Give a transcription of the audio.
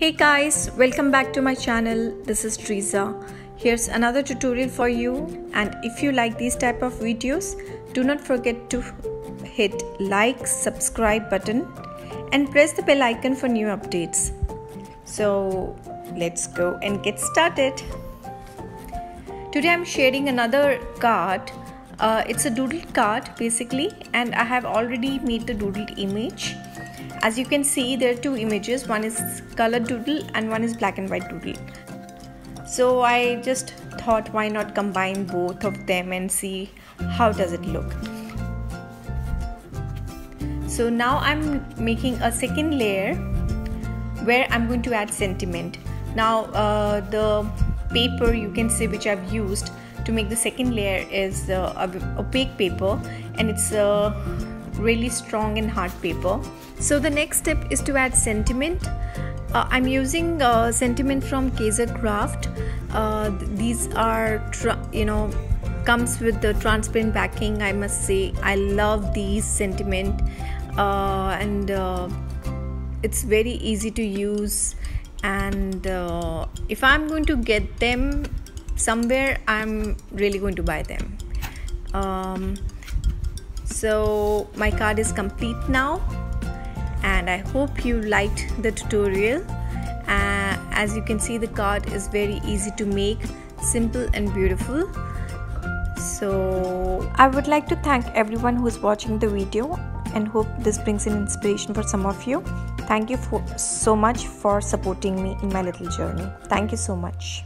Hey guys, welcome back to my channel. This is Teresa. Here's another tutorial for you and if you like these type of videos, do not forget to hit like, subscribe button and press the bell icon for new updates. So let's go and get started. Today I'm sharing another card. Uh, it's a doodle card basically and I have already made the doodled image. As you can see there are two images one is color doodle and one is black and white doodle. So I just thought why not combine both of them and see how does it look. So now I'm making a second layer where I'm going to add sentiment. Now uh, the paper you can see which I've used to make the second layer is uh, opaque paper and it's a uh, really strong and hard paper. So the next step is to add sentiment. Uh, I'm using uh, sentiment from Kaisercraft. Uh, these are, you know, comes with the transparent backing. I must say, I love these sentiment, uh, and uh, it's very easy to use and uh, if i'm going to get them somewhere i'm really going to buy them um, so my card is complete now and i hope you liked the tutorial uh, as you can see the card is very easy to make simple and beautiful so i would like to thank everyone who is watching the video and hope this brings an inspiration for some of you. Thank you for so much for supporting me in my little journey. Thank you so much.